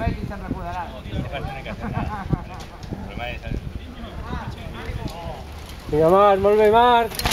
fet i se'n recordarà. Vinga, Marc, molt bé, Marc.